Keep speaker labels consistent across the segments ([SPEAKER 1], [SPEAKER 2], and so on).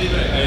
[SPEAKER 1] libre.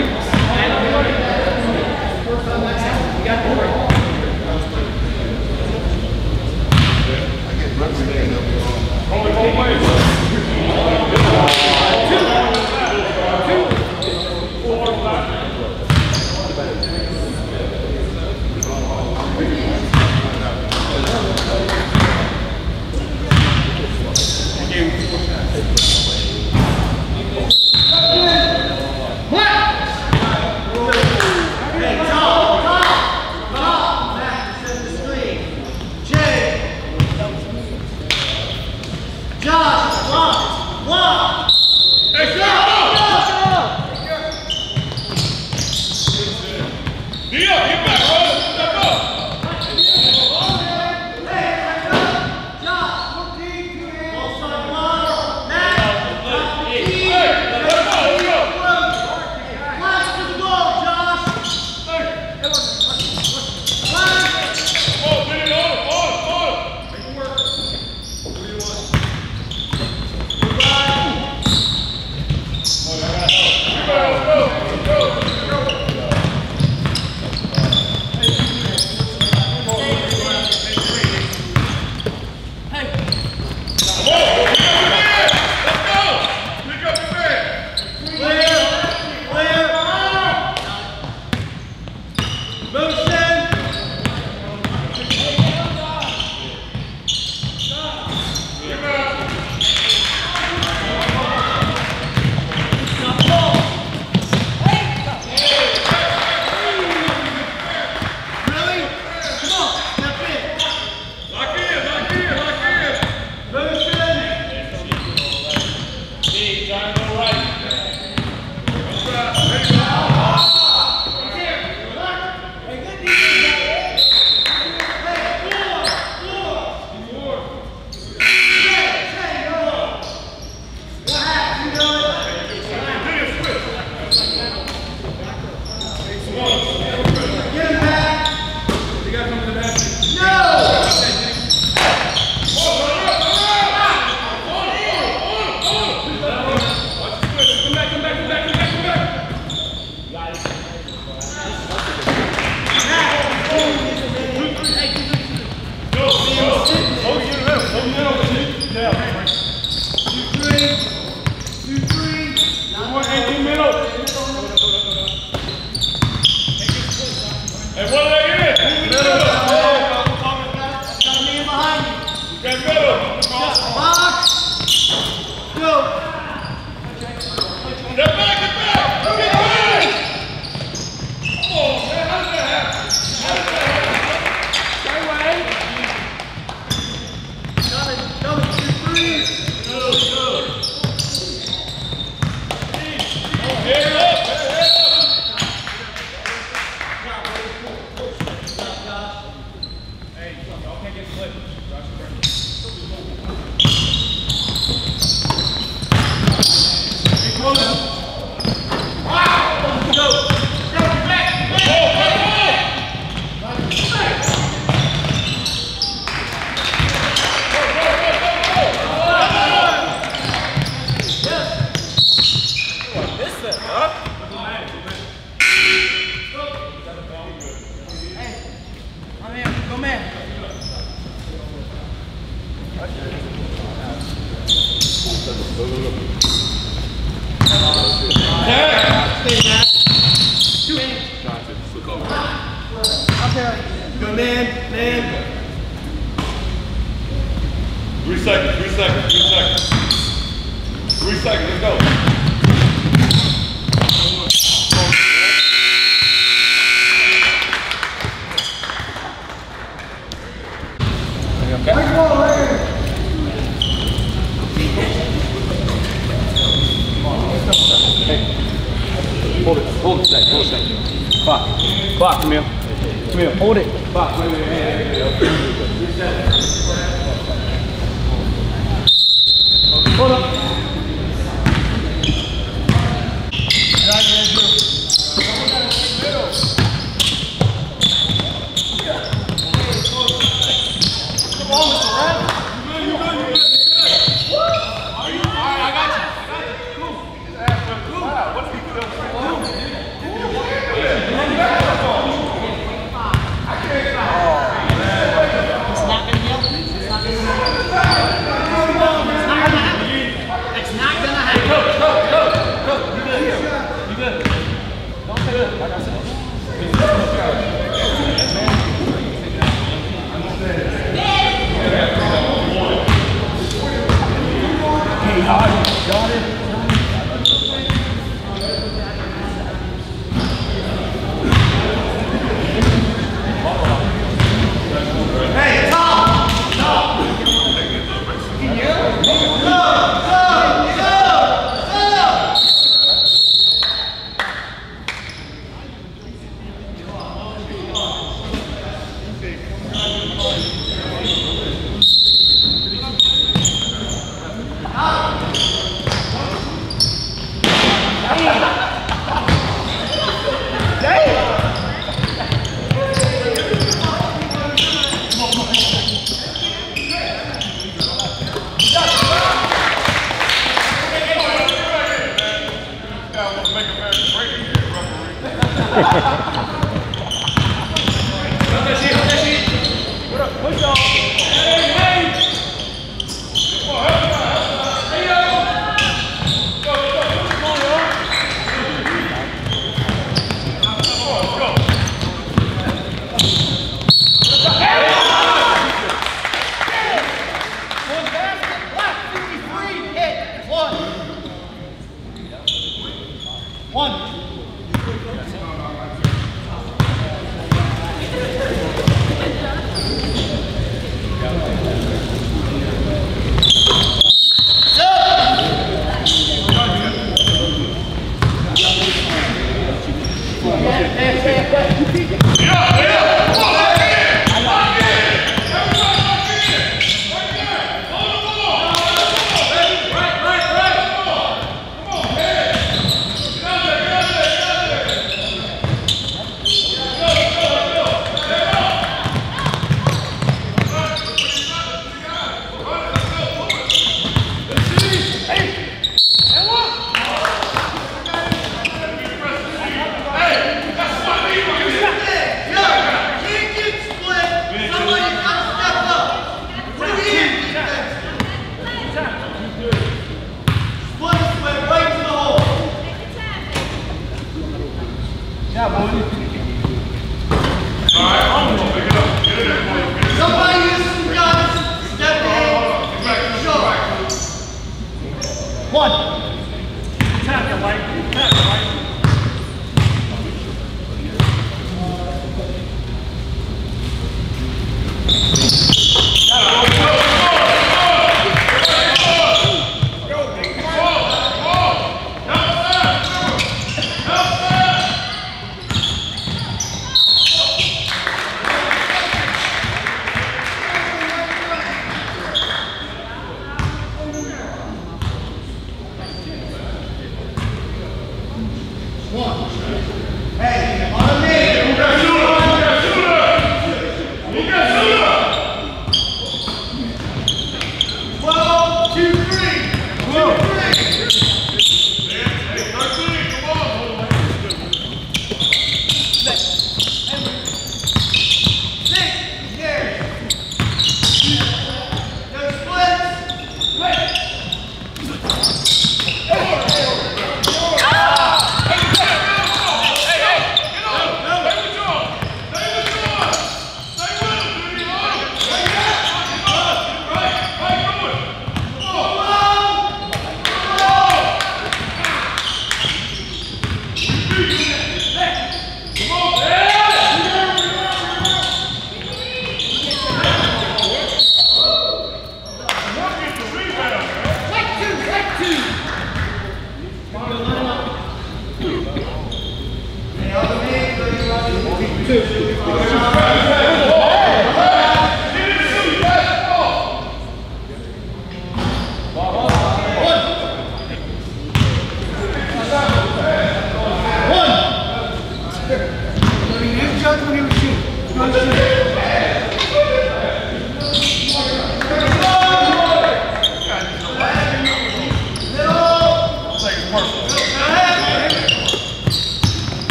[SPEAKER 1] Reeves.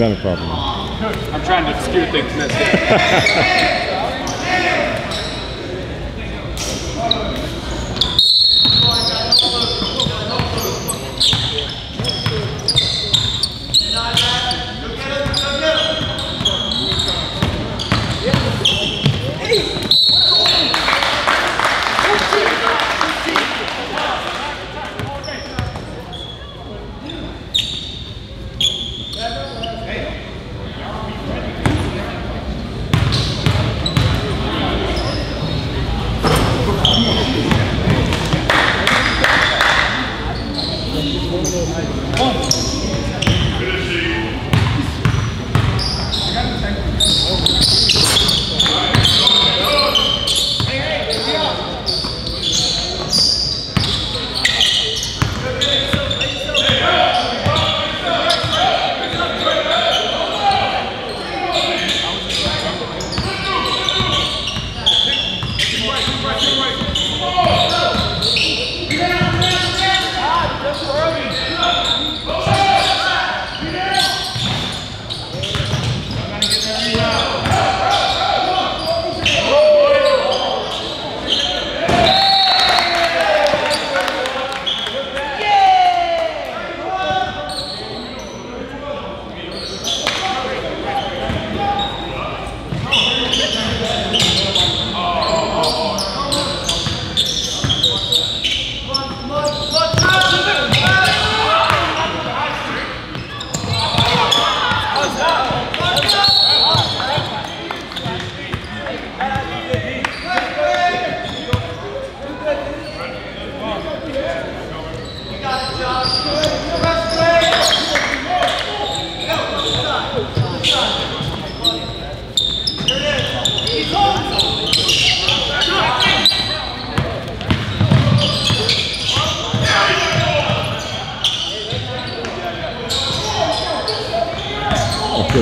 [SPEAKER 1] Forgetting that.
[SPEAKER 2] Not a problem.
[SPEAKER 1] I'm trying to skew things. and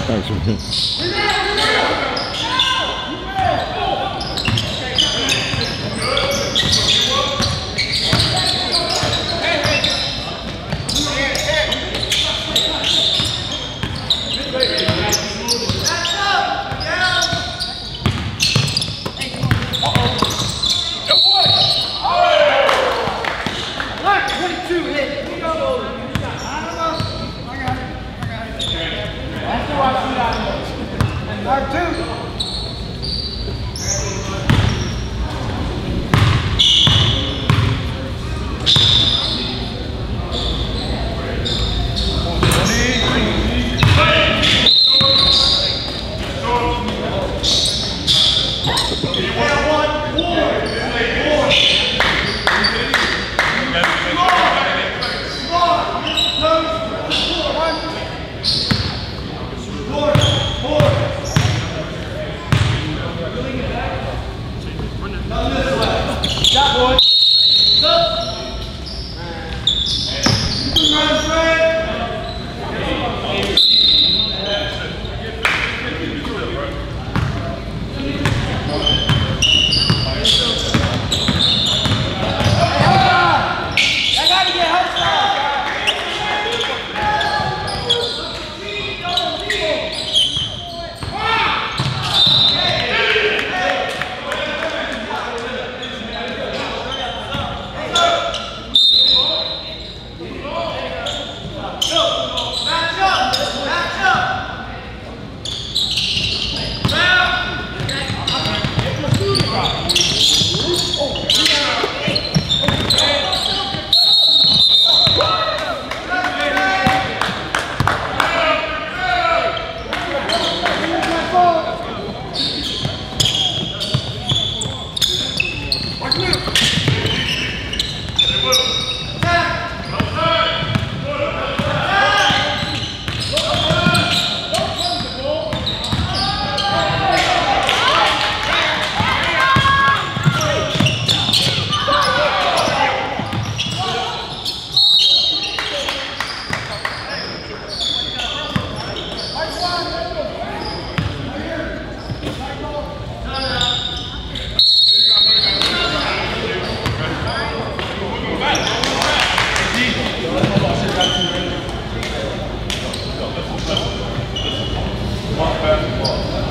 [SPEAKER 1] thanks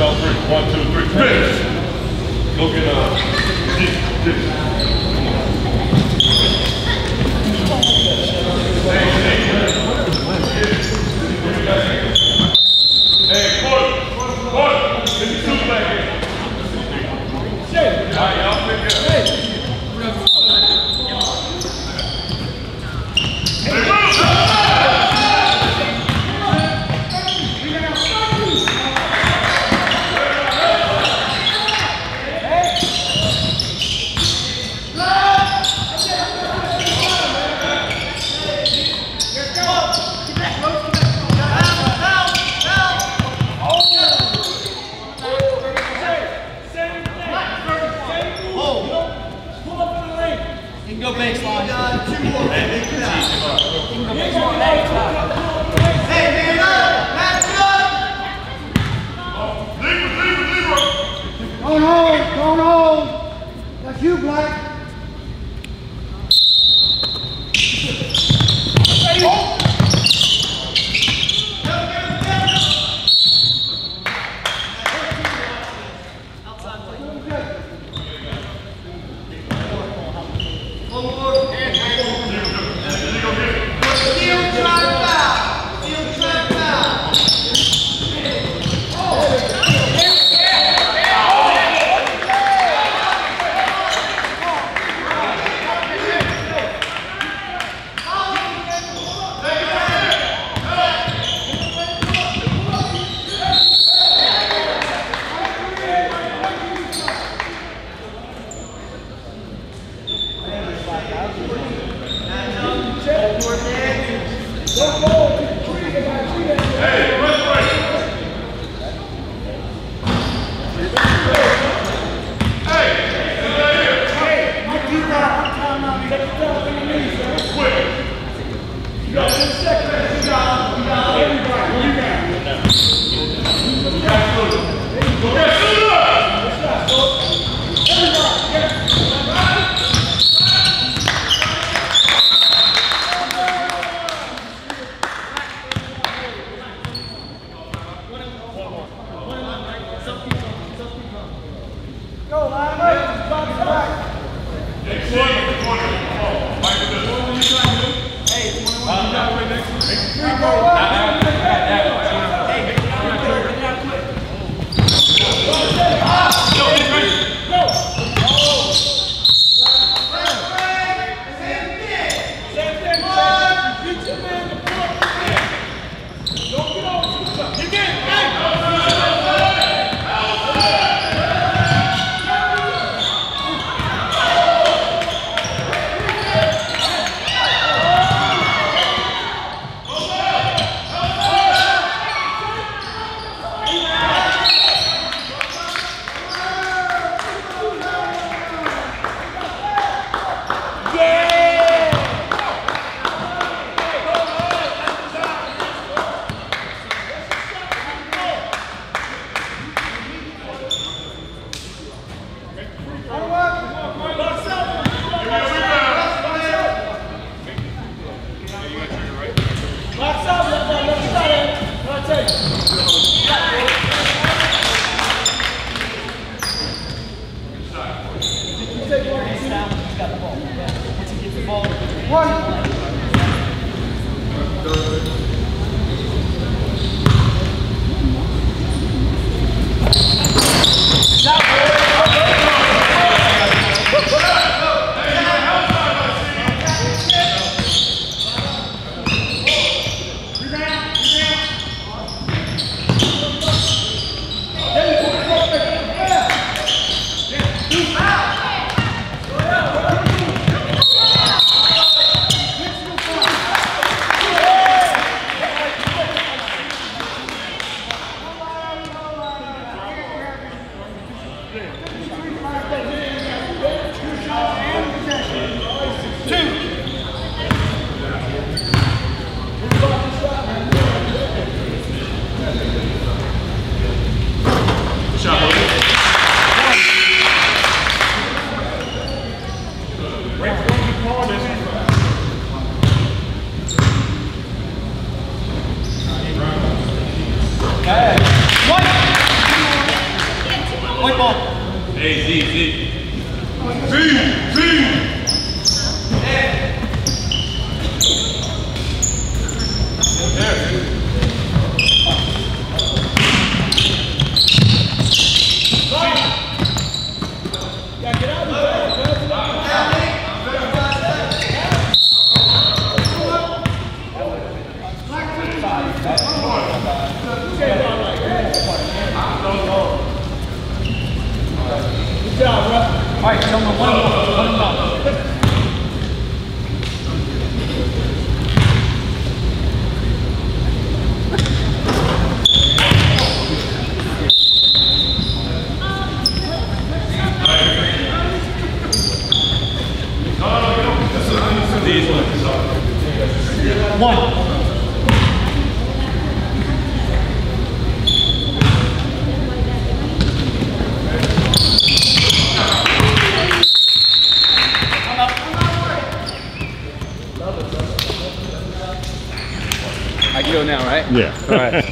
[SPEAKER 2] all three. One, two, three. Finish. Go get uh.
[SPEAKER 1] One.
[SPEAKER 2] I can go now, right?
[SPEAKER 3] Yeah.
[SPEAKER 2] All right.